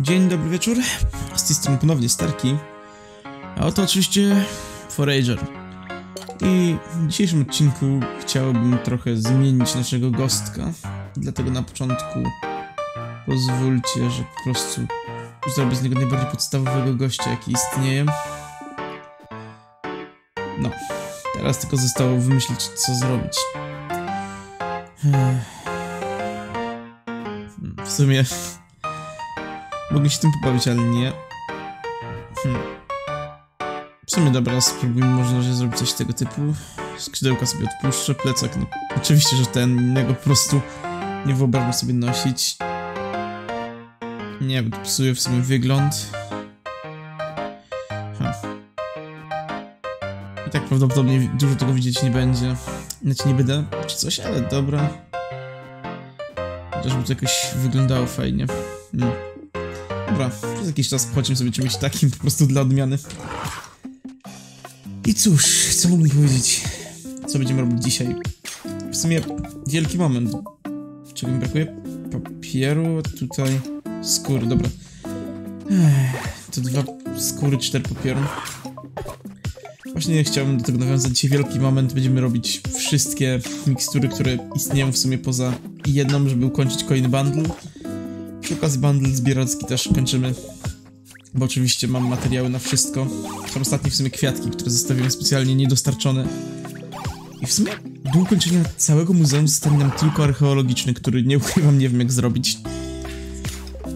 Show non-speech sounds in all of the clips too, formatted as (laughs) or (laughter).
Dzień dobry wieczór, z tej strony ponownie Starki, a oto oczywiście Forager. I w dzisiejszym odcinku chciałbym trochę zmienić naszego gostka, dlatego na początku pozwólcie, że po prostu zrobię z niego najbardziej podstawowego gościa, jaki istnieje. No, teraz tylko zostało wymyślić, co zrobić. Ech. W sumie mogę się tym pobawić, ale nie. Hmm. W sumie dobra, spróbujmy może że zrobić coś tego typu. Skrzydełka sobie odpuszczę, plecak, no oczywiście, że ten innego po prostu nie wyobrażam sobie nosić. Nie to psuje w sumie wygląd. Ha. I tak prawdopodobnie dużo tego widzieć nie będzie. Znaczy nie będę czy coś, ale dobra. Chociażby to jakoś wyglądało fajnie. Hmm. Dobra, przez jakiś czas płacimy sobie czymś takim po prostu dla odmiany. I cóż, co mógłbym powiedzieć? Co będziemy robić dzisiaj? W sumie wielki moment. Czego mi brakuje? Papieru, tutaj skóry, dobra. To dwa skóry, cztery papieru. Właśnie chciałbym do tego nawiązać. Dzisiaj wielki moment. Będziemy robić wszystkie mikstury, które istnieją w sumie poza jedną, żeby ukończyć kolejny bundle. Okazji bundle zbieracki też kończymy. Bo oczywiście mam materiały na wszystko. Są ostatnie w sumie kwiatki, które zostawiłem specjalnie niedostarczone. I w sumie do ukończenia całego muzeum zostanie nam tylko archeologiczny, który nie ukrywam, nie wiem jak zrobić.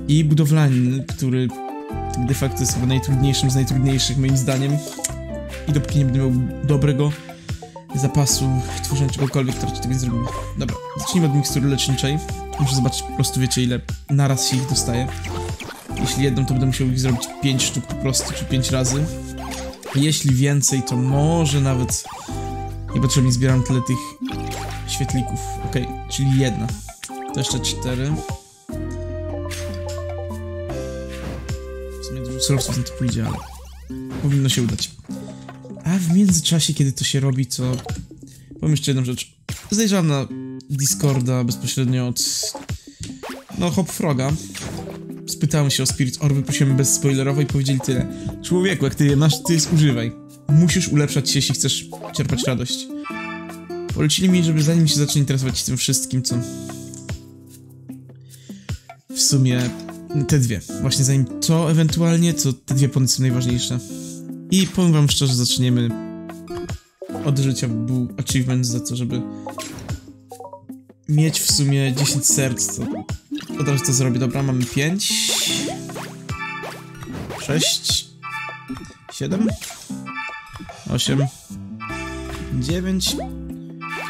I budowlany, który de facto jest chyba najtrudniejszym z najtrudniejszych moim zdaniem. I dopóki nie będę miał dobrego zapasu tworzenia czegokolwiek, to raczej tego nie zrobimy. Dobra, zacznijmy od mikstury leczniczej. Muszę zobaczyć po prostu, wiecie, ile naraz się ich dostaje. Jeśli jedną, to będę musiał ich zrobić 5 sztuk po prostu, czy 5 razy. Jeśli więcej, to może nawet niepotrzebnie zbieram tyle tych świetlików. Okay, czyli jedna. To jeszcze 4. W sumie dużo surowców na to pójdzie, ale powinno się udać. A w międzyczasie, kiedy to się robi, to powiem jeszcze jedną rzecz. Zajrzałem na Discorda bezpośrednio od no Hopfroga. Spytałem się o Spirit Orby, prosiłem bezspoilerowo i powiedzieli tyle. Człowieku, jak ty je masz, ty je zużywaj. Musisz ulepszać się, jeśli chcesz czerpać radość. Polecili mi, żeby zanim się zacznie interesować tym wszystkim, co... W sumie te dwie. Właśnie zanim to ewentualnie, to te dwie pony są najważniejsze. I powiem wam szczerze, zaczniemy od życia. Był achievement za to, żeby mieć w sumie 10 serc, to od razu to zrobię. Dobra, mamy 5 6 7 8 9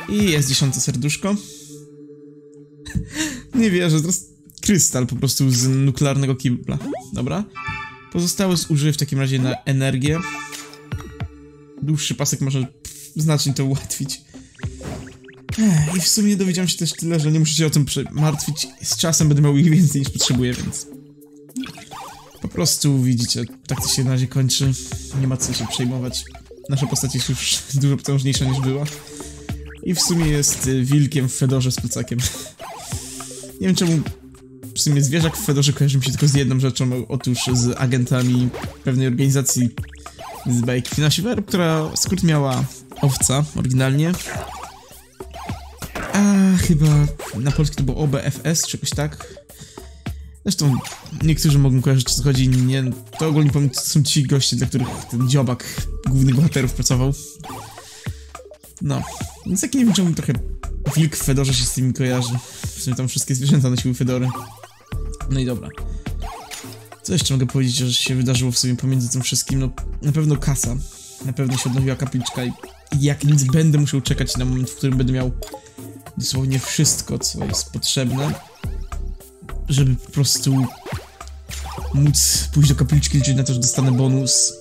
i jest dziesiąte serduszko. (laughs) Nie wierzę, teraz krystal po prostu z nuklearnego kibla. Dobra. Pozostałe zużyję w takim razie na energię. Dłuższy pasek może znacznie to ułatwić. I w sumie dowiedziałem się też tyle, że nie muszę się o tym martwić. Z czasem będę miał ich więcej niż potrzebuję, więc... Po prostu widzicie, tak to się na razie kończy. Nie ma co się przejmować. Nasza postać jest już (laughs) dużo potężniejsza niż była. I w sumie jest y, wilkiem w fedorze z plecakiem. (laughs) nie wiem czemu w sumie zwierzak w Fedorze kojarzy mi się tylko z jedną rzeczą, otóż z agentami pewnej organizacji z bajki Finasiver, która skrót miała owca oryginalnie. Chyba na polski to było OBFS, czy jakoś tak. Zresztą niektórzy mogą kojarzyć, co chodzi, nie. To ogólnie powiem, to są ci goście, dla których ten dziobak głównych bohaterów pracował. No, więc jak nie wiem, czemu trochę wilk w Fedorze się z tymi kojarzy. W sumie tam wszystkie zwierzęta nosiły Fedory. No i dobra. Co jeszcze mogę powiedzieć, że się wydarzyło w sumie pomiędzy tym wszystkim? No, na pewno kasa. Na pewno się odnowiła kapliczka i jak nic będę musiał czekać na moment, w którym będę miał dosłownie wszystko, co jest potrzebne, żeby po prostu móc pójść do kapliczki, liczyć na to, że dostanę bonus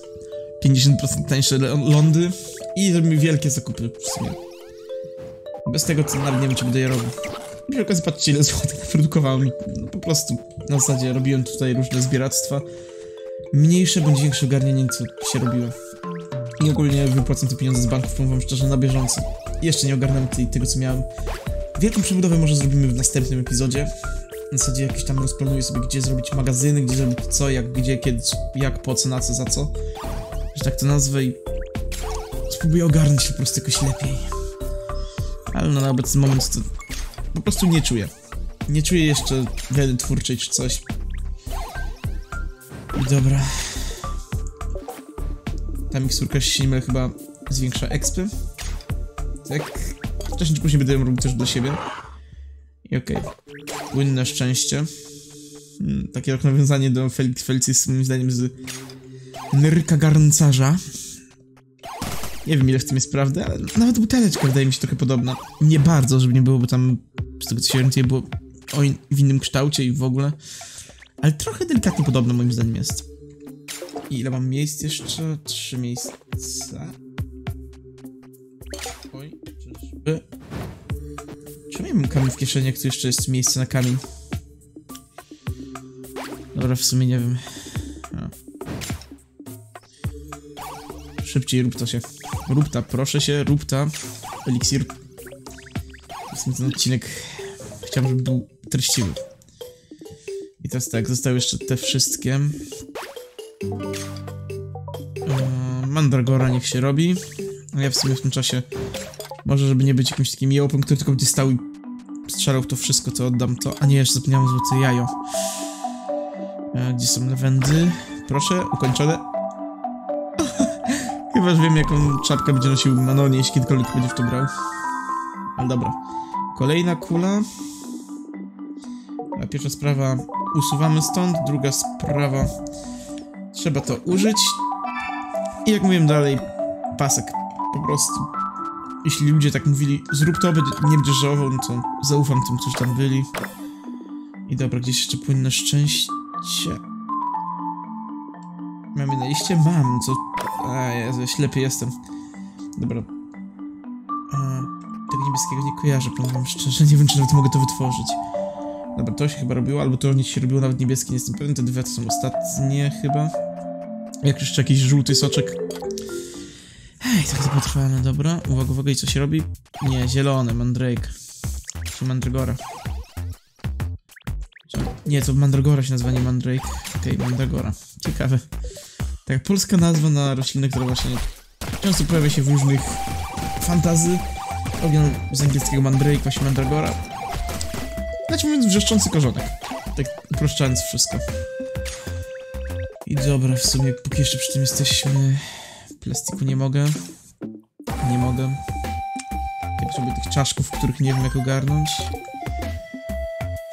50% tańsze lądy i zrobimy wielkie zakupy w sumie. Bez tego, co nawet nie wiem, czy będę je robił. Przy okazji patrzcie ile złotych (laughs) naprodukowałem. No, po prostu na zasadzie robiłem tutaj różne zbieractwa. Mniejsze bądź większe ogarnienie, co się robiło. I ogólnie wypłacam te pieniądze z banków, powiem wam szczerze, na bieżąco. Jeszcze nie ogarnąłem tego, co miałem. Wielką przebudowę może zrobimy w następnym epizodzie. W zasadzie jakiś tam rozplanuję sobie, gdzie zrobić magazyny, gdzie zrobić co, jak, gdzie, kiedy, jak, po co, na co, za co. Że tak to nazwę i spróbuję ogarnąć po prostu jakoś lepiej. Ale no, na obecny moment to po prostu nie czuję. Nie czuję jeszcze weny twórczej czy coś. Dobra. Ta miksturka się nie chyba zwiększa expy. Tak. Wcześniej czy później będę robił też do siebie. I okej. Okay. Płynne szczęście. Hmm, takie jak nawiązanie do Felix Felicis moim zdaniem z Nyrka Garncarza. Nie wiem ile w tym jest prawdy, ale nawet buteleczka wydaje mi się trochę podobna. Nie bardzo, żeby nie było, bo tam z tego co się orientuję było w innym kształcie i w ogóle. Ale trochę delikatnie podobne moim zdaniem jest. I ile mam miejsc jeszcze? Trzy miejsca. Ja mam kamień w kieszeni, jak tu jeszcze jest miejsce na kamień? Dobra, w sumie nie wiem. A. Szybciej rób to się. Rób ta, proszę się, rób ta. Eliksir. Ten odcinek chciałem, żeby był treściwy. I teraz tak, zostały jeszcze te wszystkie. Eee, Mandragora niech się robi. A ja w sumie w tym czasie może, żeby nie być jakimś takim jełopem, który tylko będzie stał i strzelał to wszystko, co oddam to. A nie, jeszcze zapomniałem złote jajo. E, gdzie są lewendy? Proszę, ukończone. (laughs) Chyba, że wiem, jaką czapkę będzie nosił Manonie, jeśli kiedykolwiek będzie w to grał. Ale dobra. Kolejna kula. A pierwsza sprawa usuwamy stąd, druga sprawa trzeba to użyć. I jak mówiłem dalej, pasek. Po prostu jeśli ludzie tak mówili, zrób to, nie będziesz żałował, no to zaufam tym, którzy tam byli. I dobra, gdzieś jeszcze płynne szczęście. Mamy na liście? Mam, co... A, ja ślepy jestem. Dobra. A, tego niebieskiego nie kojarzę, powiem szczerze, nie wiem, czy nawet mogę to wytworzyć. Dobra, to się chyba robiło, albo to nie się robiło nawet niebieskie, nie jestem pewien, te dwie to są ostatnie chyba. Jak jeszcze jakiś żółty soczek Ej, tak to potrwa, no dobra. Uwaga, uwaga, i co się robi? Nie, zielone, Mandrake. Czy Mandragora? Nie, to Mandragora się nazywa, nie Mandrake. Okej, okay, Mandragora. Ciekawe. Tak, polska nazwa na roślinę, która właśnie często pojawia się w różnych fantazy. Oryginal z angielskiego Mandrake, właśnie Mandragora. Znaczy mówiąc, wrzeszczący korzonek. Tak uproszczając wszystko. I dobra, w sumie póki jeszcze przy tym jesteśmy... Plastiku nie mogę. Nie mogę. Ja potrzebuję tych czaszków, których nie wiem jak ogarnąć.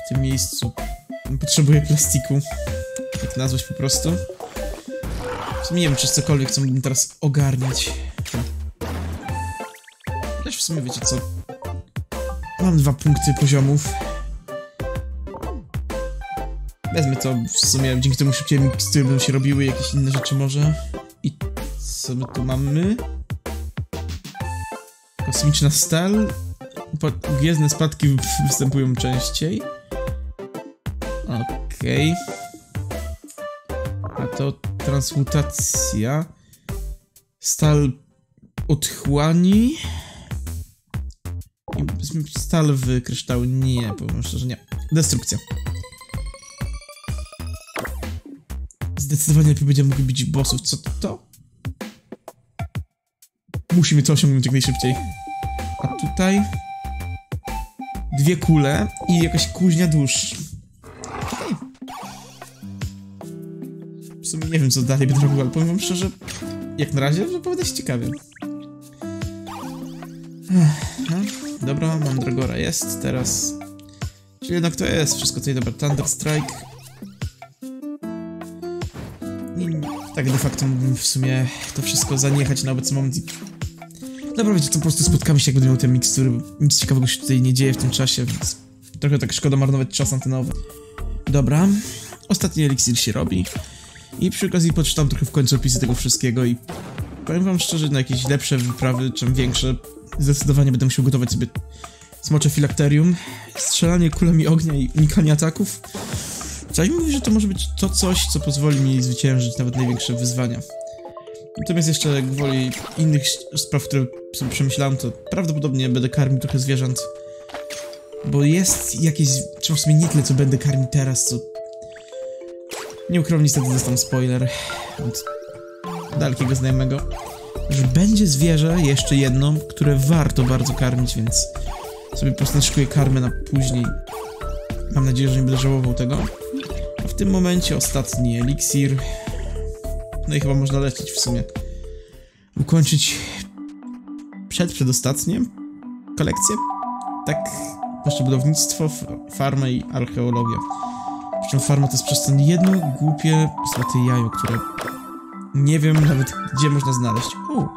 W tym miejscu potrzebuję plastiku. Jak nazwać po prostu. W sumie nie wiem, czy cokolwiek, co mógłbym teraz ogarniać. Też w sumie wiecie co. Mam dwa punkty poziomów. Wezmę to w sumie, dzięki temu szybciej mikstury będą się robiły, jakieś inne rzeczy może. Co my tu mamy? Kosmiczna stal. Gwiezdne spadki występują częściej. Okej. Okay. A to transmutacja. Stal otchłani. Stal w kryształ. Nie, powiem szczerze, nie. Destrukcja. Zdecydowanie lepiej będziemy mogli bić bossów. Co to? Musimy to osiągnąć jak najszybciej. A tutaj... Dwie kule i jakaś kuźnia dusz. W sumie nie wiem, co dalej będę robił, ale powiem wam szczerze, jak na razie wypowiada się ciekawie. No, dobra, Mandragora jest teraz. Czyli jednak to jest wszystko tutaj, dobra, Thunder Strike. I tak de facto mógłbym w sumie to wszystko zaniechać na obecny moment Dobra, wiecie, to po prostu spotkamy się, jak będę miał te mikstury. Nic ciekawego się tutaj nie dzieje w tym czasie, więc trochę tak szkoda marnować czas antenowy. Dobra, ostatni eliksir się robi. I przy okazji poczytam trochę w końcu opisy tego wszystkiego i powiem wam szczerze, na jakieś lepsze wyprawy, czym większe, zdecydowanie będę musiał gotować sobie smocze filakterium, strzelanie kulami ognia i unikanie ataków. Coś mi mówi, że to może być to coś, co pozwoli mi zwyciężyć nawet największe wyzwania. Natomiast jeszcze gwoli innych spraw, które sobie przemyślałem, to prawdopodobnie będę karmił trochę zwierząt. Bo jest jakieś... Trzeba w sumie nie tyle, co będę karmił teraz, co... Nie ukrywam, niestety dostałem spoiler od dalkiego znajomego, że będzie zwierzę, jeszcze jedno, które warto bardzo karmić, więc sobie po prostu szykuję karmę na później. Mam nadzieję, że nie będę żałował tego. A w tym momencie ostatni eliksir. No i chyba można lecieć w sumie. Ukończyć przed przedostatnim kolekcję. Tak, jeszcze budownictwo, farmę i archeologię. Przy czym farma to jest przez to jedno głupie, złote jajo, które nie wiem nawet gdzie można znaleźć. U.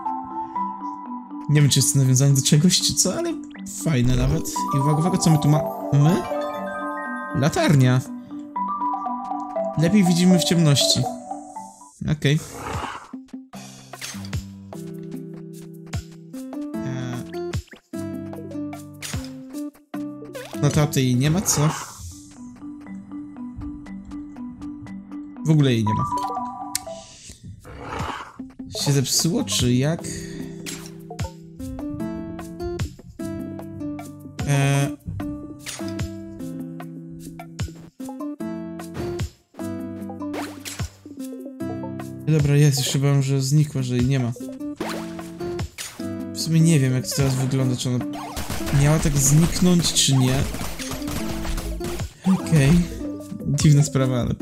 Nie wiem czy jest to nawiązanie do czegoś czy co, ale fajne nawet. I uwaga, uwaga, co my tu mamy? Latarnia. Lepiej widzimy w ciemności. Okej. Eee. No to tej nie ma, co? W ogóle jej nie ma. Się zepsuło, czy jak? Dobra, jest, już chyba, że znikła, że jej nie ma. W sumie nie wiem, jak to teraz wygląda, czy ona miała tak zniknąć, czy nie. Okej. Dziwna sprawa, ale...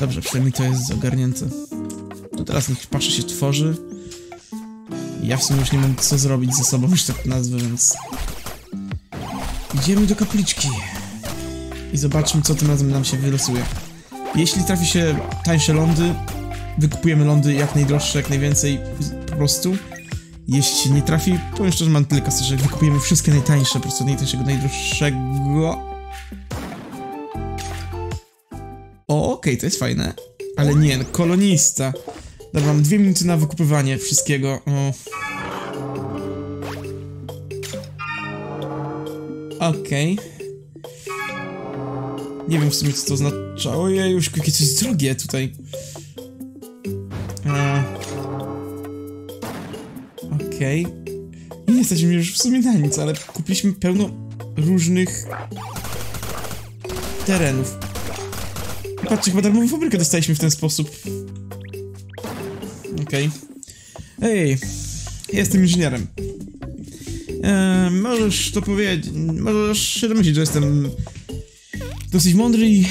Dobrze, przynajmniej to jest ogarnięte. To teraz niech patrz się tworzy. Ja w sumie już nie mam co zrobić ze sobą, już tak nazwę, więc... Idziemy do kapliczki. I zobaczmy, co tym razem nam się wylosuje. Jeśli trafi się tańsze lądy, wykupujemy lądy jak najdroższe, jak najwięcej, po prostu. Jeśli nie trafi, powiem szczerze, mam tyle kasy, że wykupujemy wszystkie najtańsze, po prostu najtańszego, najdroższego. O, okej, to jest fajne. Ale nie, no, kolonista. Dobra, mam dwie minuty na wykupywanie wszystkiego. O. Okej. Nie wiem w sumie co to oznacza. Ojej, już jakie coś drogie tutaj. Jesteśmy już w sumie na nic, ale kupiliśmy pełno różnych terenów. Patrzcie, chyba darmową fabrykę dostaliśmy w ten sposób. Okej. Ej, jestem inżynierem. E, możesz to powiedzieć, możesz się domyślić, że jestem dosyć mądry i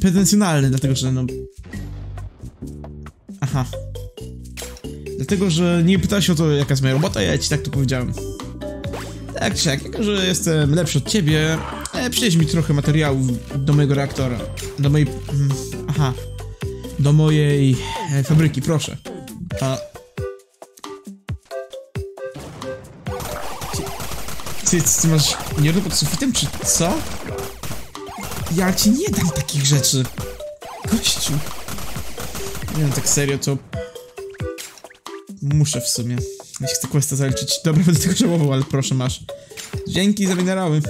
pretensjonalny, dlatego że no... Aha. Dlatego, że nie pytałeś o to, jaka jest moja robota, ja ci tak to powiedziałem. Tak czy jak, jako że jestem lepszy od ciebie, e, przynieś mi trochę materiałów do mojego reaktora. Do mojej... mm, Aha. Do mojej e, fabryki, proszę. A... Ty, ty, ty masz nierdę pod sufitem, czy co? Ja ci nie dam takich rzeczy. Gościu. Nie wiem, tak serio, to... Muszę w sumie. Jeśli chcę questa zaliczyć. Dobra, będę tego żałował, ale proszę, masz. Dzięki za minerały.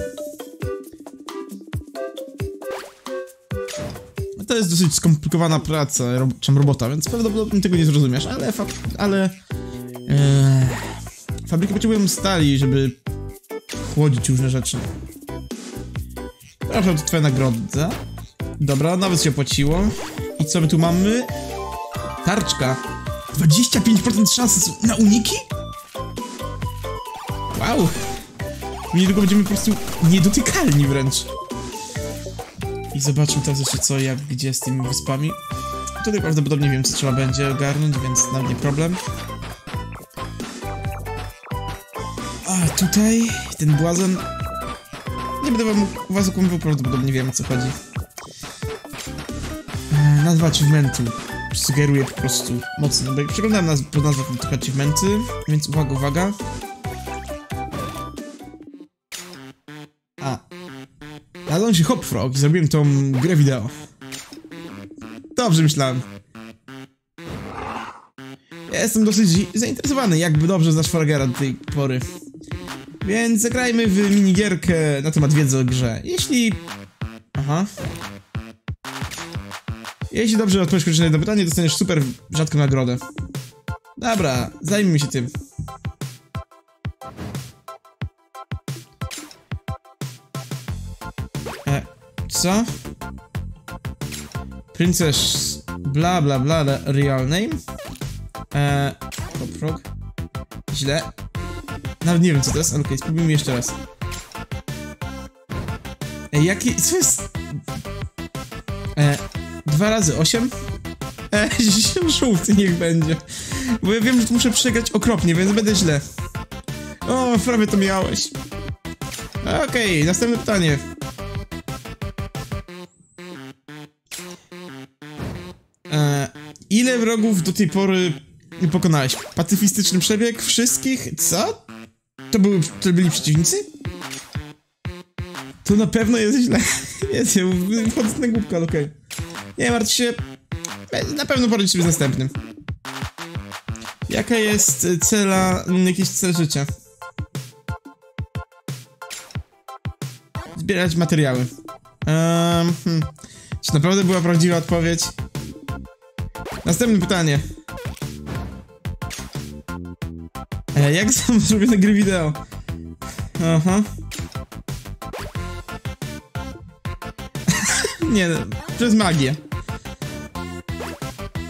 No To jest dosyć skomplikowana praca, ro czym robota, więc prawdopodobnie tego nie zrozumiesz, ale ale... Eee, fabryki potrzebują stali, żeby chłodzić różne rzeczy. Proszę, to twoja nagroda. Dobra, nawet się opłaciło. I co my tu mamy? Tarczka. 25% szansy na uniki? Wow. Niedługo będziemy po prostu niedotykalni wręcz. I zobaczmy teraz jeszcze co, jak, gdzie z tymi wyspami. Tutaj prawdopodobnie wiem, co trzeba będzie ogarnąć, więc nawet nie problem. A tutaj ten błazen... Nie będę wam was okłamywał, prawdopodobnie wiem o co chodzi. E, Nazwa achievementu sugeruje po prostu mocno, bo jak przeglądałem naz pod nazwą tych achievementy, więc uwaga, uwaga. Nazywam się Hopfrog i zrobiłem tą grę wideo. Dobrze myślałem. Jestem dosyć zainteresowany, jakby dobrze znasz Frogera do tej pory. Więc zagrajmy w minigierkę na temat wiedzy o grze. Jeśli... Aha. Jeśli dobrze odpowiesz na pytanie, dostaniesz super rzadką nagrodę. Dobra, zajmijmy się tym. Co? Princess bla bla bla real name? Eee, Poprog? Źle. Nawet nie wiem co to jest, ale okej, spróbujmy jeszcze raz. Ej, jaki, co jest? Eee, dwa razy osiem? Eee, (laughs) żółty niech będzie. Bo ja wiem, że muszę przegrać okropnie, więc będę źle. O, prawie to miałeś. Okej, następne pytanie. Wrogów do tej pory pokonałeś? Pacyfistyczny przebieg wszystkich? Co? To, to byli przeciwnicy? To na pewno jest źle. (laughs) Jest, ja wchodzę na głupkę, ale okej. Nie martw się. Na pewno poradzi sobie z następnym. Jaka jest cela, jakiś cel życia? Zbierać materiały. Um, hmm. Czy naprawdę była prawdziwa odpowiedź? Następne pytanie. E, jak sam (laughs) zrobione gry wideo? Aha. (laughs) nie, przez magię.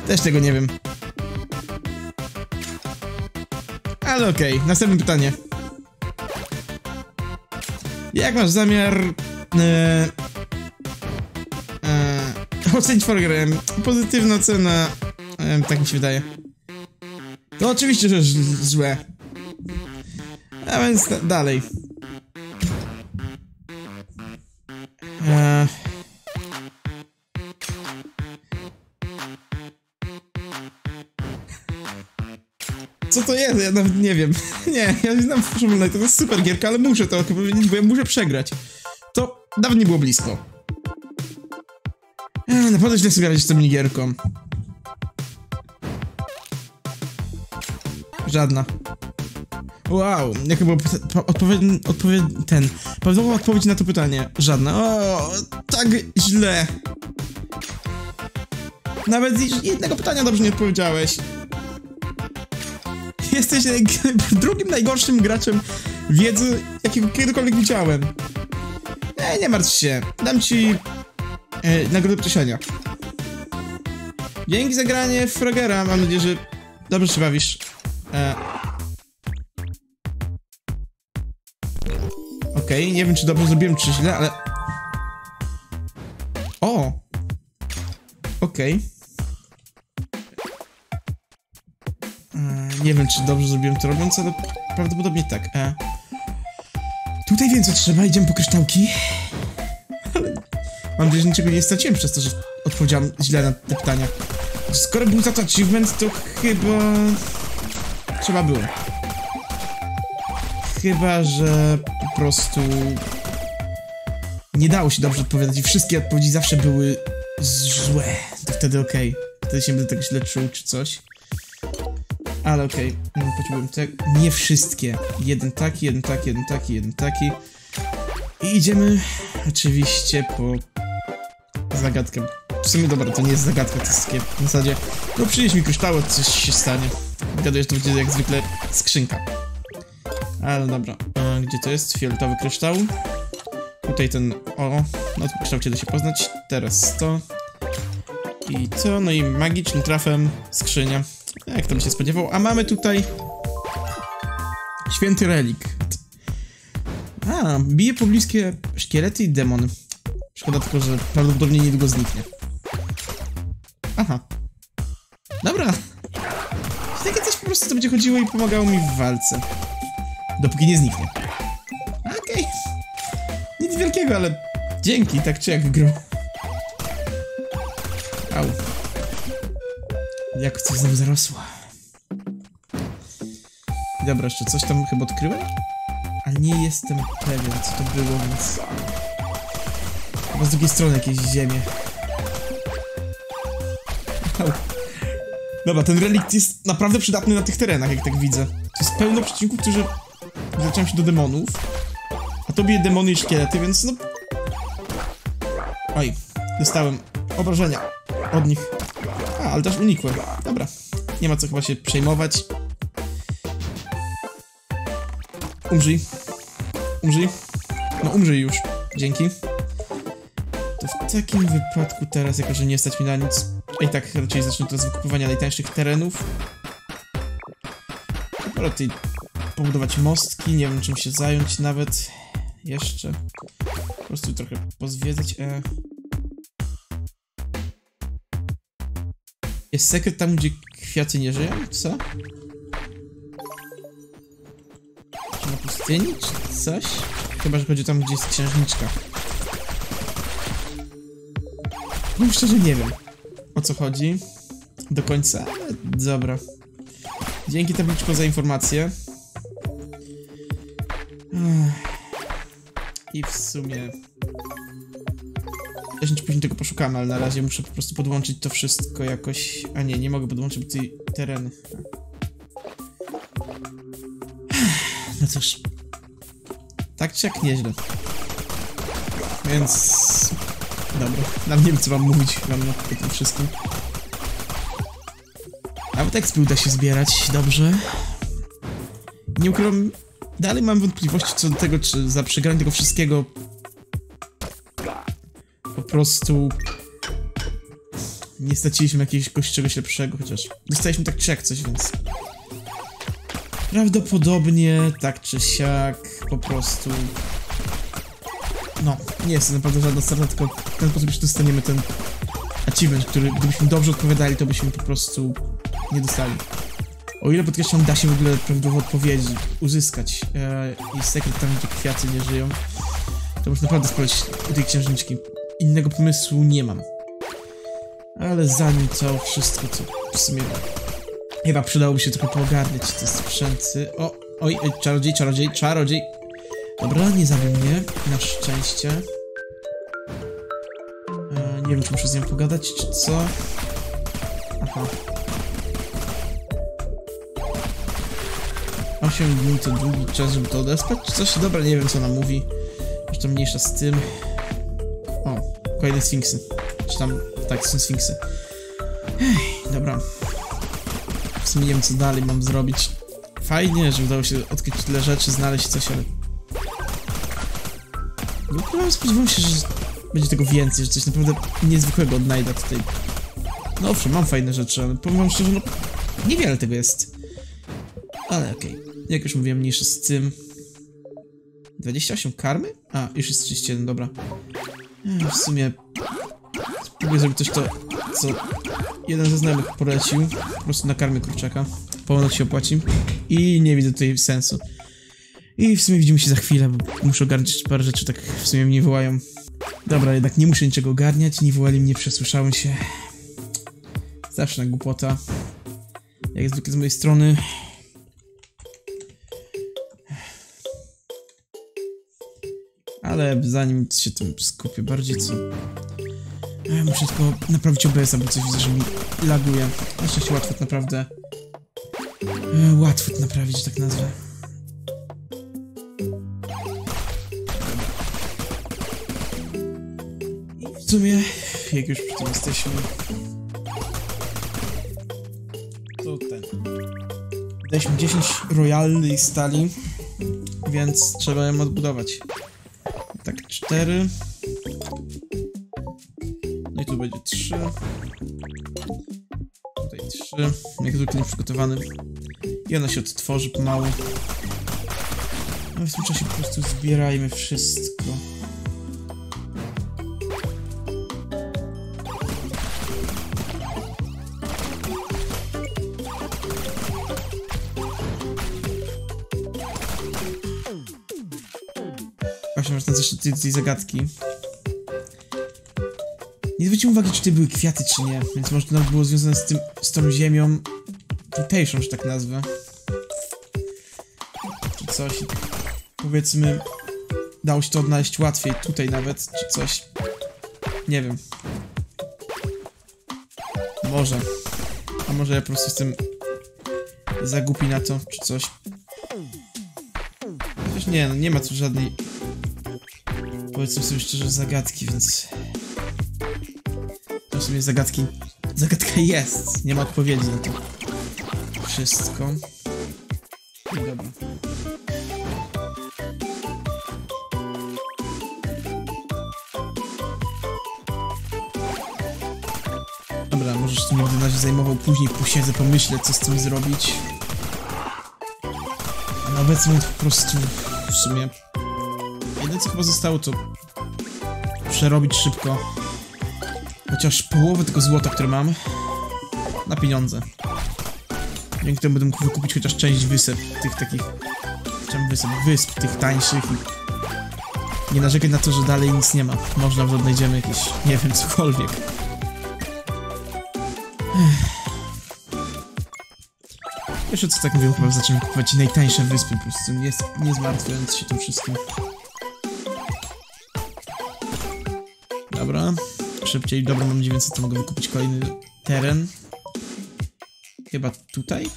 Też tego nie wiem. Ale okej, okay. następne pytanie. Jak masz zamiar... E, e, ocenić programem? Pozytywna ocena... Tak mi się wydaje. No oczywiście, że złe. A więc dalej. Co to jest? Ja nawet nie wiem. (laughs) Nie, ja nie znam Shovel to jest super gierka, ale muszę to powiedzieć, bo ja muszę przegrać. To nawet nie było blisko. Eee, naprawdę źle sobie radzić z tą minigierką. Żadna. Wow, jaka była odpowiedź, odpowiedź, ten, prawidłowa odpowiedź na to pytanie? Żadna. O, tak źle. Nawet jednego pytania dobrze nie odpowiedziałeś. Jesteś (laughs) drugim najgorszym graczem wiedzy, jakiego kiedykolwiek widziałem. Nie, nie martw się. Dam ci e, nagrodę pocieszenia. Dzięki za granie Frogera. Mam nadzieję, że dobrze się bawisz. E... Okej, okay, nie wiem, czy dobrze zrobiłem, czy źle, ale... O! Okej. Okay. Nie wiem, czy dobrze zrobiłem to robiąc, ale prawdopodobnie tak. E. Tutaj co trzeba. Idziemy po kryształki. Ale mam nadzieję, że niczego nie straciłem przez to, że odpowiedziałem źle na te pytania. Skoro był za to achievement, to chyba... Trzeba było. Chyba, że po prostu... Nie dało się dobrze odpowiadać i wszystkie odpowiedzi zawsze były złe. To wtedy okej. Okay. Wtedy się będę tego źle czuł, czy coś. Ale okej, okay. Potrzebuję tak. Nie wszystkie. Jeden taki, jeden taki, jeden taki, jeden taki. I idziemy oczywiście po zagadkę. W sumie dobra, to nie jest zagadka, to jest takie w zasadzie. No przynieś mi kryształy, coś się stanie. Gaduję, że to będzie jak zwykle skrzynka. Ale dobra, gdzie to jest? Fioletowy kryształ. Tutaj ten, o, no to kształcie da się poznać. Teraz to. I to, no i magicznym trafem skrzynia. Jak tam się spodziewał. A mamy tutaj... Święty relik. A, bije pobliskie szkielety i demon. Szkoda tylko, że prawdopodobnie niedługo zniknie. Takie coś po prostu to będzie chodziło i pomagało mi w walce. Dopóki nie zniknie. Okej. Okay. Nic wielkiego, ale dzięki, tak czy jak gro. Au. Jak coś znowu zarosła. Dobra, jeszcze coś tam chyba odkryłem? Ale nie jestem pewien, co to było, więc... Chyba z drugiej strony jakieś ziemie. Dobra, ten relikt jest naprawdę przydatny na tych terenach, jak tak widzę. To jest pełno przeciwników, którzy zaczynają się do demonów. A to bije demony i szkielety, więc no... Oj, dostałem obrażenia od nich. A, ale też unikłem. Dobra. Nie ma co chyba się przejmować. Umrzyj. Umrzyj. No umrzyj już. Dzięki. To w takim wypadku teraz, jako że nie stać mi na nic, i tak raczej zacznę teraz wykupywania najtańszych terenów. Tutaj pobudować mostki, nie wiem czym się zająć nawet jeszcze. Po prostu trochę pozwiedzać. E. Jest sekret tam, gdzie kwiaty nie żyją? Co? Czy na pustyni, czy coś? Chyba, że chodzi tam, gdzie jest księżniczka. No szczerze nie wiem, o co chodzi do końca, ale dobra. Dzięki tabliczko za informację. I w sumie... Wcześniej czy później tego poszukamy, ale na razie muszę po prostu podłączyć to wszystko jakoś... A nie, nie mogę podłączyć tej tereny. No cóż. Tak czy jak nieźle. Więc... Dobra, nam nie wiem co wam mówić wam tym wszystkim. Nawet ekspy uda się zbierać, dobrze. Nie ukrywam, dalej mam wątpliwości co do tego, czy za przegranie tego wszystkiego po prostu nie straciliśmy jakiegoś czegoś lepszego, chociaż dostaliśmy tak czy jak coś, więc prawdopodobnie tak czy siak po prostu no, nie jest to naprawdę żadna strata, tylko w ten sposób już dostaniemy ten achievement, który gdybyśmy dobrze odpowiadali, to byśmy po prostu nie dostali. O ile podkreślam, da się w ogóle prawidłowo odpowiedzi uzyskać e, i sekret tam, gdzie kwiaty nie żyją, to można naprawdę sprawdzić u tej księżniczki. Innego pomysłu nie mam. Ale zanim to wszystko, to w sumie chyba przydałoby się trochę poogarniać te sprzęty. O, oj, oj, czarodziej, czarodziej, czarodziej. Dobra, nie zabił mnie, na szczęście. E, nie wiem, czy muszę z nią pogadać, czy co. Aha. 8 dni to długi czas, żeby to odespać, czy coś? Dobra, nie wiem, co ona mówi. Zresztą mniejsza z tym. O, kolejne sfinksy. Czy tam... Tak, to są sfinksy. Ej, dobra. W sumie nie wiem, co dalej mam zrobić. Fajnie, że udało się odkryć tyle rzeczy, znaleźć coś, ale... Nie ukrywam, spodziewałem się, że będzie tego więcej, że coś naprawdę niezwykłego odnajdę tutaj. No owszem, mam fajne rzeczy, ale powiem wam szczerze, no... Niewiele tego jest. Ale okej. Okay. Jak już mówiłem, mniejsza z tym. 28 karmy? A, już jest 31, dobra. W sumie... Spróbuję zrobić coś, to, co jeden ze znajomych polecił. Po prostu na karmie kurczaka. Ponoć się opłaci. I nie widzę tutaj sensu. I w sumie widzimy się za chwilę, bo muszę ogarnąć parę rzeczy, tak w sumie mnie wołają. Dobra, jednak nie muszę niczego ogarniać, nie wołali mnie, przesłyszałem się. Zawsze na głupota. Jak zwykle z mojej strony. Ale zanim się tym skupię bardziej, co... Ja muszę tylko naprawić OBS, bo coś widzę, że mi laguje. Na szczęście łatwo naprawdę... E, łatwo naprawić, tak nazwę. W sumie, jak już przy tym jesteśmy... To ten... Daliśmy 10 royalnej stali, więc trzeba ją odbudować. Tak, 4. No i tu będzie 3. Tutaj 3. Jak zwykle nieprzygotowany. I ona się odtworzy pomału. No w tym czasie po prostu zbierajmy wszystko. Tej, zagadki. Nie zwróciłem uwagi, czy to były kwiaty, czy nie, więc może to nawet było związane z tym, z tą ziemią tutejszą, że tak nazwę. Czy coś. Powiedzmy, dało się to odnaleźć łatwiej tutaj nawet, czy coś. Nie wiem. Może. A może ja po prostu jestem za głupi na to, czy coś. Chociaż nie, no nie ma tu żadnej powiedzmy sobie szczerze, zagadki, więc... To w sumie zagadki... Zagadka (laughs) jest, nie ma odpowiedzi na to. Wszystko. Dobra. Dobra, możesz tym w razie zajmował, później posiedzę, pomyślę, co z tym zrobić. A na obecny po prostu, w sumie, jedyne co chyba zostało to przerobić szybko chociaż połowę tego złota, które mam, na pieniądze. Dzięki temu będę mógł wykupić chociaż część wysep, tych takich, czym wysep, wysp, tych tańszych i nie narzekać na to, że dalej nic nie ma. Można, że odnajdziemy jakieś, nie wiem, cokolwiek. Jeszcze co tak mówię, chyba zacząłem kupować najtańsze wyspy, po prostu nie, nie zmartwiając się tym wszystkim. Dobra, szybciej, dobra, mam 900, to mogę wykupić kolejny teren. Chyba tutaj?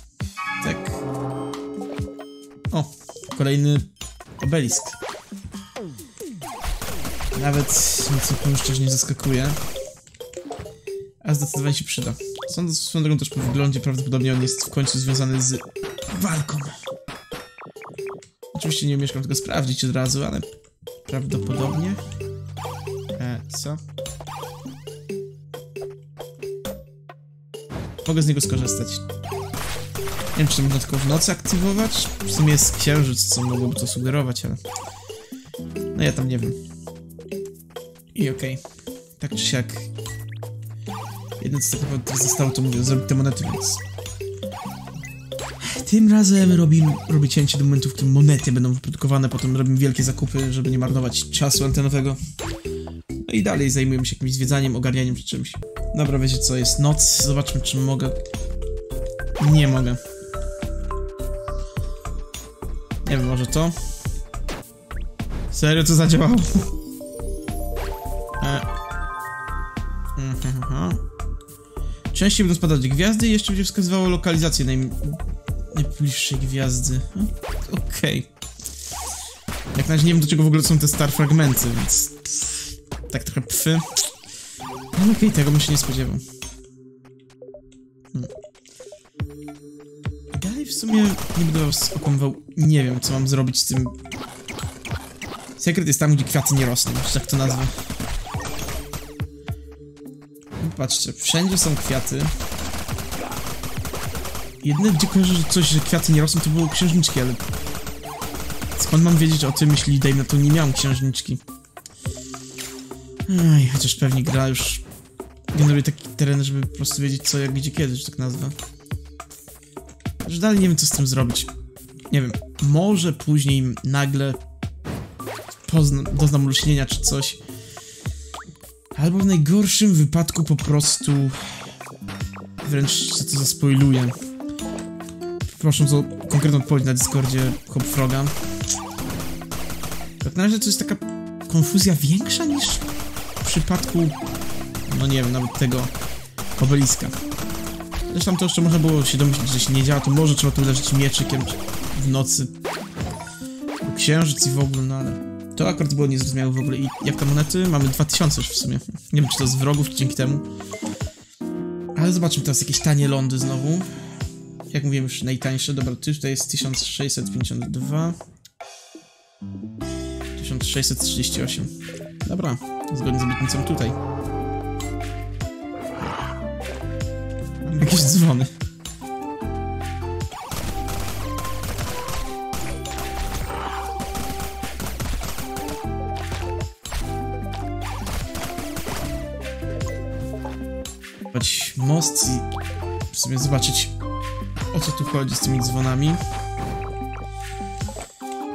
Tak. O, kolejny obelisk. Nawet nic mnie szczerze nie zaskakuje. A zdecydowanie się przyda. Sądzę swoją drogą też po wyglądzie prawdopodobnie on jest w końcu związany z walką. Oczywiście nie mieszkam tego sprawdzić od razu, ale prawdopodobnie. Co? Mogę z niego skorzystać. Nie wiem, czy to można tylko w nocy aktywować. W sumie jest księżyc, co mogłoby to sugerować, ale... No ja tam nie wiem. I okej. Okay. Tak czy siak... Jedno co tak naprawdę zostało, to mówię, zrobić te monety, więc... Tym razem robimy, robię cięcie do momentu, w którym monety będą wyprodukowane, potem robimy wielkie zakupy, żeby nie marnować czasu antenowego. No i dalej zajmujemy się jakimś zwiedzaniem, ogarnianiem czy czymś. Dobra, wiecie co, jest noc, zobaczmy czy mogę... Nie mogę. Nie wiem, może to? Serio, to zadziałało? E. Mhm, Częściej będą spadać gwiazdy i jeszcze będzie wskazywało lokalizację naj... najbliższej gwiazdy. Okej. Okay. Jak na razie nie wiem do czego w ogóle są te star fragmenty, więc... Tak trochę pfy. No okej, okay, tego bym się nie spodziewał. Hmm. Dalej w sumie nie będę was. Nie wiem, co mam zrobić z tym... Sekret jest tam, gdzie kwiaty nie rosną, tak to nazwę. Patrzcie, wszędzie są kwiaty. Jedyne, gdzie kojarzę, że coś, że kwiaty nie rosną, to były księżniczki, ale... Skąd mam wiedzieć o tym, jeśli dajmy na to nie miałem księżniczki? Ej, chociaż pewnie gra już generuje taki teren, żeby po prostu wiedzieć co, jak, gdzie, kiedy, że tak nazwę. Że dalej nie wiem, co z tym zrobić. Nie wiem, może później nagle pozna, doznam olśnienia czy coś. Albo w najgorszym wypadku po prostu wręcz się to zaspoiluję. Proszę o konkretną odpowiedź na Discordzie Hopfroga. Tak na razie to jest taka konfuzja większa niż przypadku, no nie wiem, nawet tego obeliska. Zresztą to jeszcze można było się domyślić, że się nie działa, to może trzeba tu uderzyć mieczykiem w nocy. Księżyc i w ogóle, no ale... To akurat było niezrozumiałe w ogóle. I jak te monety? Mamy 2000 już w sumie. (laughs) Nie wiem, czy to z wrogów, czy dzięki temu. Ale zobaczmy teraz jakieś tanie lądy znowu. Jak mówiłem już, najtańsze. Dobra, tutaj jest 1652. 1638. Dobra, zgodnie z obietnicą tutaj. Jakieś dzwony. most i sobie zobaczyć o co tu chodzi z tymi dzwonami.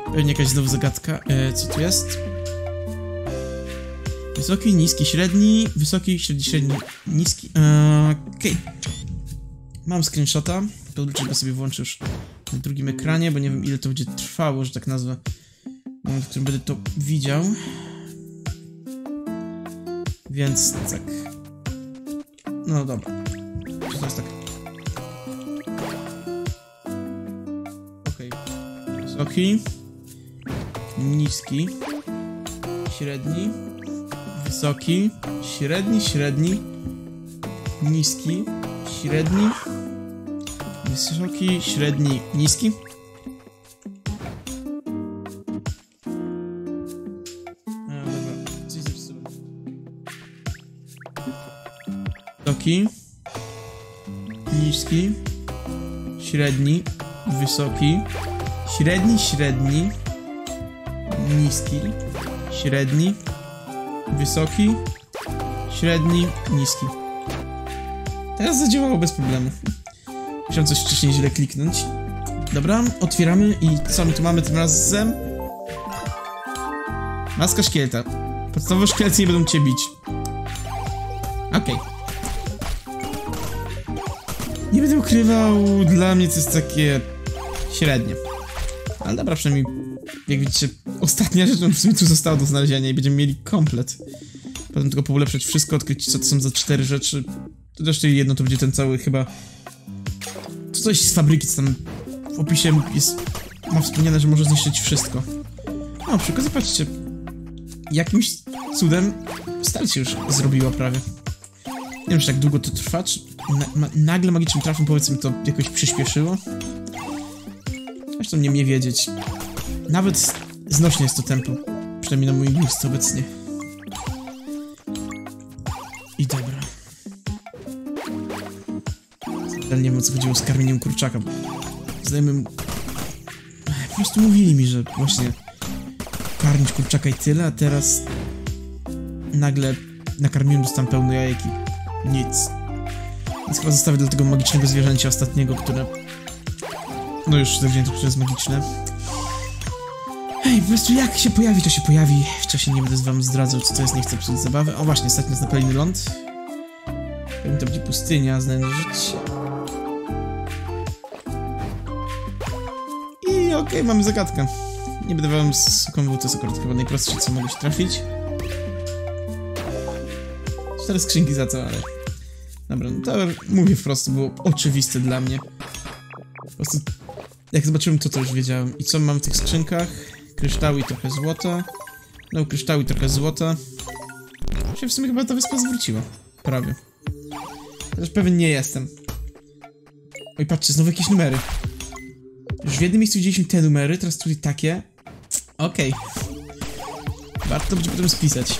Pewnie jakaś znowu zagadka. E, co tu jest? Wysoki, niski, średni, wysoki, średni, średni, niski. E, Okej. Okay. Mam screenshota. Pozwólcie go sobie włączę już na drugim ekranie, bo nie wiem ile to będzie trwało, że tak nazwę. Moment, w którym będę to widział. Więc tak. No dobra. To jest tak? Okej. Okay. Wysoki. Niski. Średni. Wysoki. Średni, średni. Niski. Średni. Wysoki, średni, niski. Wysoki. niski, średni, wysoki, średni, średni, niski, średni, wysoki, średni, niski. Teraz zadziałało bez problemów. Musiałem coś wcześniej źle kliknąć. Dobra, otwieramy i co my tu mamy tym razem? Maska szkieleta. Podstawowe szkielety nie będą cię bić. Okej. Nie będę ukrywał, dla mnie to jest takie średnie. Ale dobra, przynajmniej jak widzicie, ostatnia rzecz, w sumie tu została do znalezienia i będziemy mieli komplet. Potem tylko poulepszać wszystko, odkryć co to są za cztery rzeczy. To też jedno to będzie ten cały chyba... To coś z fabryki, co tam w opisie jest... Ma wspomniane, że może zniszczyć wszystko. No, przy okazji patrzcie. Jakimś cudem start się już zrobiła prawie. Nie wiem, czy tak długo to trwa, czy na, ma, nagle magicznym trafem powiedzmy to jakoś przyspieszyło. Zresztą nie mnie wiedzieć. Nawet znośnie jest to tempo. Przynajmniej na mój gust obecnie. I dobra. Nadal nie wiem o co chodziło z karmieniem kurczaka. Znajomym... Po prostu mówili mi, że właśnie karmić kurczaka i tyle, a teraz nagle nakarmiłem, dostałem pełno jajek i nic. Więc chyba zostawię dla tego magicznego zwierzęcia ostatniego, które... No już zawzięto przez magiczne. Ej, po prostu jak się pojawi, to się pojawi. W czasie nie będę z wam zdradzał, co to jest, nie chcę psuć zabawy. O właśnie, stać nas na kolejny ląd. Pewnie to będzie pustynia, znane życie. I okej, okay, mamy zagadkę. Nie będę wam sukomwał, to jest akurat chyba najprostsze, co mogę się trafić. Cztery skrzynki za co, ale... Dobra, no to mówię wprost, było oczywiste dla mnie. Po prostu... Jak zobaczyłem to, to już wiedziałem. I co mam w tych skrzynkach? Kryształy i trochę złota. No, kryształy i trochę złota. Się w sumie chyba ta wyspa zwróciła. Prawie. Też pewien nie jestem. Oj, patrzcie, znowu jakieś numery. Już w jednym miejscu widzieliśmy te numery, teraz tutaj takie. Okej. Okay. Warto to będzie potem spisać.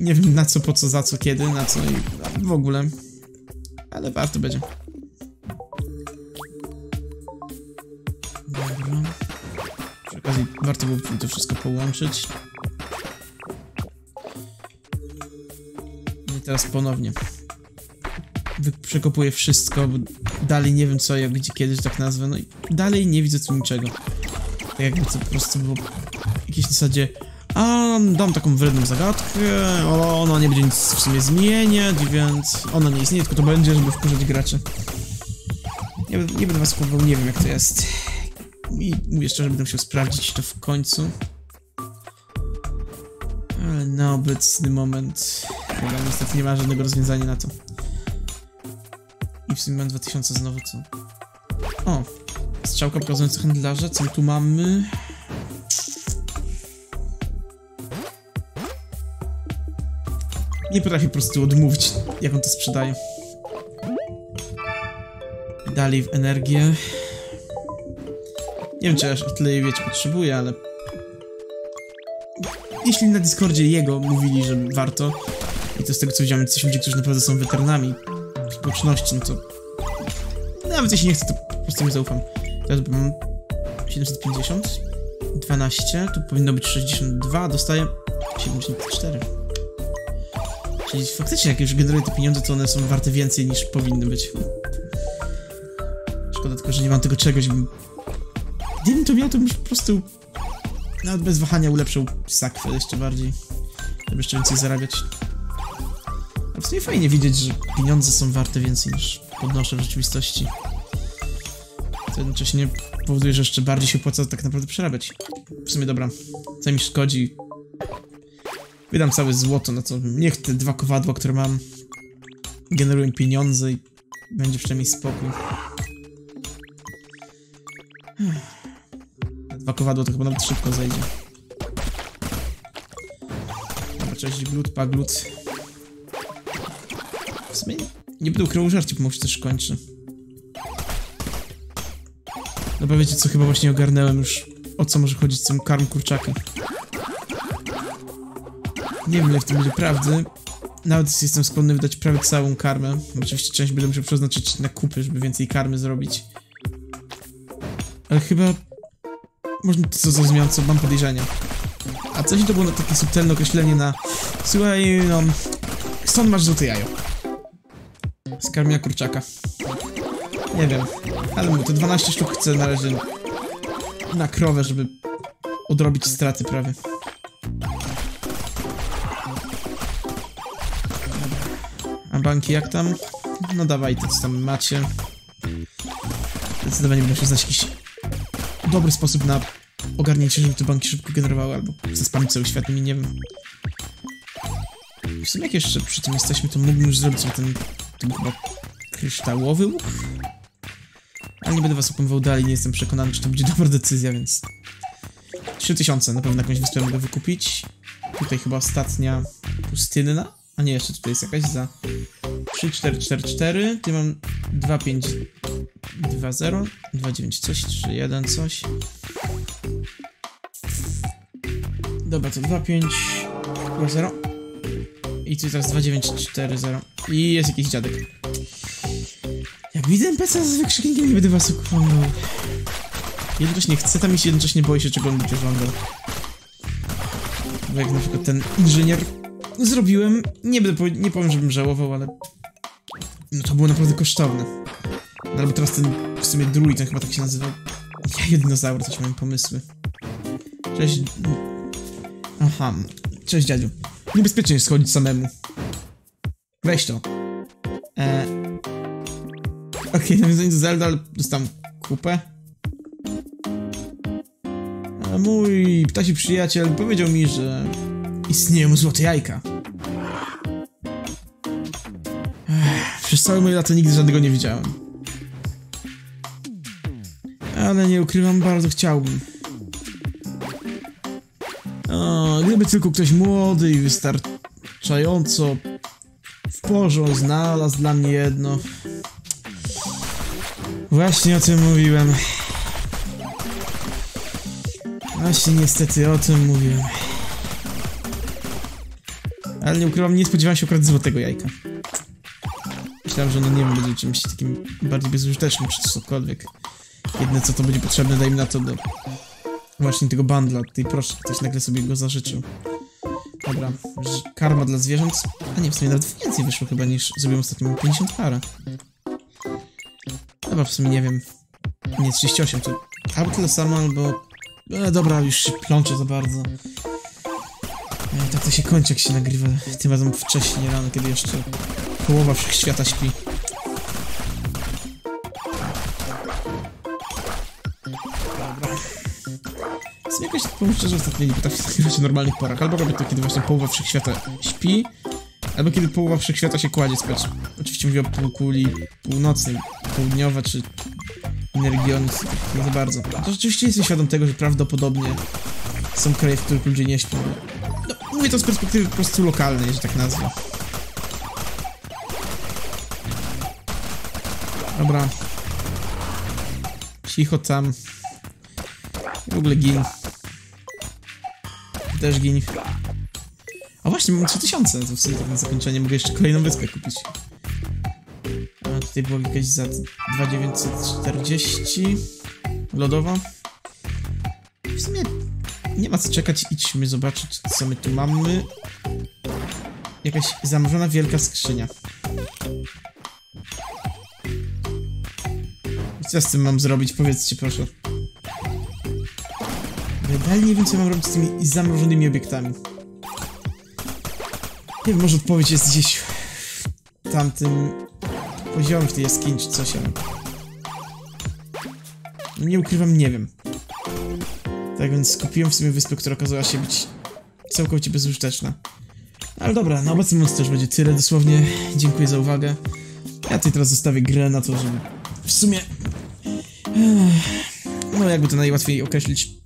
Nie wiem na co, po co, za co, kiedy, na co i w ogóle. Ale warto będzie. Warto było to wszystko połączyć. I teraz ponownie. Przekopuję wszystko, bo dalej nie wiem co, jak, gdzie, kiedy, że tak nazwę, no i dalej nie widzę tu niczego. Tak jakby to po prostu było jakieś w zasadzie a dam taką wredną zagadkę, ona nie będzie nic w sumie zmieniać, więc ona nie istnieje, tylko to będzie, żeby wkurzać graczy. Nie, nie będę was kłamał, nie wiem jak to jest. I mówię szczerze, będę musiał sprawdzić to w końcu. Ale na obecny moment chyba niestety nie ma żadnego rozwiązania na to. I w sumie mam 2000 znowu, co? O! Strzałka pokazująca handlarza, co tu mamy? Nie potrafię po prostu odmówić, jak on to sprzedaje. Dalej w energię. Nie wiem, czy aż tyle jej wiecie potrzebuję, ale... Jeśli na Discordzie jego mówili, że warto, i to z tego co widziałem, coś ludzie, którzy naprawdę są weteranami społeczności, no to... Nawet jeśli nie chcę, to po prostu nie zaufam. Teraz mam 750, 12, tu powinno być 62, dostaję 74. Czyli faktycznie jak już generuję te pieniądze, to one są warte więcej niż powinny być. Szkoda tylko, że nie mam tego czegoś, bym... Gdybym to miał, to bym po prostu nawet bez wahania ulepszył sakwę jeszcze bardziej, żeby jeszcze więcej zarabiać. A w sumie fajnie widzieć, że pieniądze są warte więcej niż podnoszę w rzeczywistości. To jednocześnie powoduje, że jeszcze bardziej się opłaca tak naprawdę przerabiać. W sumie dobra, co mi szkodzi, Wydam całe złoto na to. Niech te dwa kowadła, które mam, generują pieniądze i będzie przynajmniej spokój. Dwa kowadła to chyba nawet szybko zejdzie. Dobra, cześć, glut, paglut. W sumie nie będę ukrywał żarcie, bo się też kończy. Dobra, wiecie co, chyba właśnie ogarnęłem już o co może chodzić z tym karm kurczaki. Nie wiem ile w tym będzie prawdy. nawet jestem skłonny wydać prawie całą karmę. Oczywiście część będę musiał przeznaczyć na kupy, żeby więcej karmy zrobić. Ale chyba... Można to zrozumiałem, co mam podejrzenia. A coś to było takie subtelne określenie na... Słuchaj, no... Stąd masz złote jajo. Z karmienia kurczaka. Nie wiem. Ale mówię, to 12 sztuk chcę na na krowę, żeby odrobić straty prawie. A banki jak tam? No dawaj, co tam macie. Zdecydowanie muszę znać jakiś dobry sposób na ogarnięcie, żeby te banki szybko generowały, albo zespamić cały świat, nimi nie wiem. W sumie jak jeszcze przy tym jesteśmy, to mógłbym już zrobić sobie ten, ten chyba kryształowy łuk? Ale nie będę was opływał dalej, nie jestem przekonany, czy to będzie (laughs) dobra decyzja, więc... 3000 na pewno jakąś wyspę mogę wykupić. Tutaj chyba ostatnia pustynna. A nie, jeszcze tutaj jest jakaś za 3444. Tu mam 2520, 29 coś, 31 coś. Dobra, to 2520. I tu teraz 2940. I jest jakiś dziadek. Jak widzę NPC z wykrzyknikiem, nie będę was okłamał. Jednocześnie chcę tam iść, jednocześnie boję się, czego on będzie żądał. Bo jak na przykład ten inżynier zrobiłem, nie będę nie powiem, żebym żałował, ale no to było naprawdę kosztowne. No albo teraz ten w sumie druid, ten chyba tak się nazywał. Ja jednozaur, coś miałem pomysły. Cześć. Aha, cześć dziadziu. Niebezpiecznie jest schodzić samemu. Weź to. E... Okej, (laughs) nawiązanie do Zelda, ale dostałem kupę. A mój ptasi przyjaciel powiedział mi, że istnieją złote jajka. Przez całe moje lata nigdy żadnego nie widziałem. Ale nie ukrywam, bardzo chciałbym. Gdyby tylko ktoś młody i wystarczająco w porządku znalazł dla mnie jedno. Właśnie o tym mówiłem. Właśnie niestety o tym mówiłem. Ale nie ukrywam, nie spodziewałem się akurat złotego jajka. Myślałem, że ono nie wiem, będzie czymś takim bardziej bezużytecznym czy cokolwiek. Jedyne co to będzie potrzebne, dajmy na to do właśnie tego bandla, tej proszę, ktoś nagle sobie go zażyczył. Dobra, karma dla zwierząt. A nie, w sumie nawet więcej wyszło chyba niż zrobiłem ostatnio 50 parę. Dobra, w sumie nie wiem. Nie, 38 to albo tyle samo, albo... E, dobra, już się plączę za bardzo. E, tak to się kończy, jak się nagrywa. Tym razem wcześniej rano, kiedy jeszcze połowa wszechświata śpi. Sumie jakoś, powiem szczerze, ostatnio nie potrafię nagrywać w normalnych porach. Albo robię to, kiedy właśnie połowa wszechświata śpi, albo kiedy połowa wszechświata się kładzie spać. Oczywiście mówię o półkuli północnej, południowa, czy inne nie za bardzo. To rzeczywiście jestem świadom tego, że prawdopodobnie są kraje, w których ludzie nie śpią. No, mówię to z perspektywy po prostu lokalnej, że tak nazwę. Dobra. Cicho tam. W ogóle gin. Też gin. A właśnie, mam 3000, to w sumie tak na zakończenie mogę jeszcze kolejną wyspę kupić. A tutaj była jakaś za 2940 lodowa. W sumie nie ma co czekać, idźmy zobaczyć co my tu mamy. Jakaś zamrożona wielka skrzynia. Co z tym mam zrobić? Powiedzcie proszę. Dalej nie wiem co mam robić z tymi zamrożonymi obiektami. Nie wiem, może odpowiedź jest gdzieś w tamtym poziomie w tej jaskini czy coś, ale... Nie ukrywam, nie wiem. Tak więc kupiłem w sumie wyspę, która okazała się być całkowicie bezużyteczna. Ale dobra, na obecny moment już będzie tyle, dosłownie. Dziękuję za uwagę. Ja tutaj teraz zostawię grę na to, żeby w sumie... No jakby to najłatwiej określić.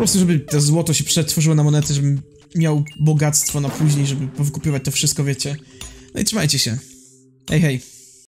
Prostu, żeby to złoto się przetworzyło na monety, żebym miał bogactwo na później, żeby powykupywać to wszystko, wiecie. No i trzymajcie się. Hej, hej.